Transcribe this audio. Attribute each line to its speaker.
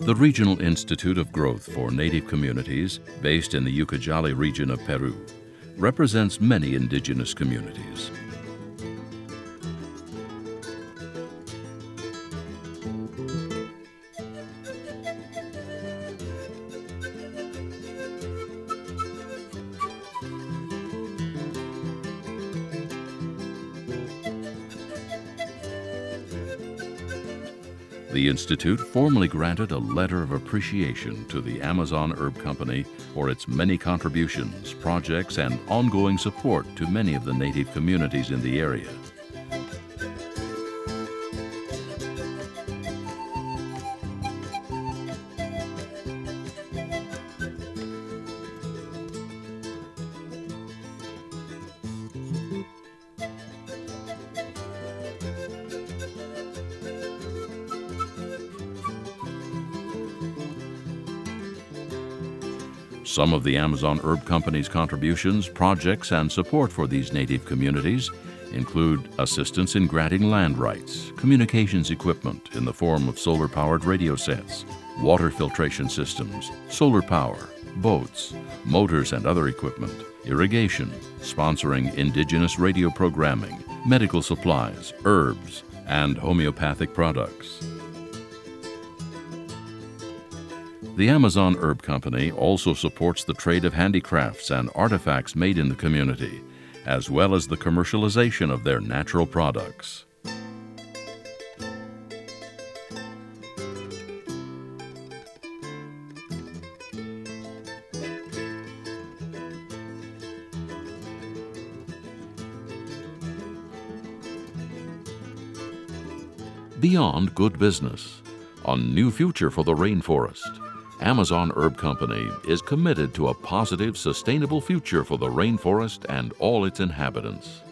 Speaker 1: The Regional Institute of Growth for Native Communities, based in the Ucayali region of Peru, represents many indigenous communities. The Institute formally granted a letter of appreciation to the Amazon Herb Company for its many contributions, projects, and ongoing support to many of the native communities in the area. Some of the Amazon Herb Company's contributions, projects, and support for these native communities include assistance in granting land rights, communications equipment in the form of solar powered radio sets, water filtration systems, solar power, boats, motors and other equipment, irrigation, sponsoring indigenous radio programming, medical supplies, herbs, and homeopathic products. The Amazon Herb Company also supports the trade of handicrafts and artifacts made in the community, as well as the commercialization of their natural products. Beyond Good Business, a new future for the rainforest. Amazon Herb Company is committed to a positive, sustainable future for the rainforest and all its inhabitants.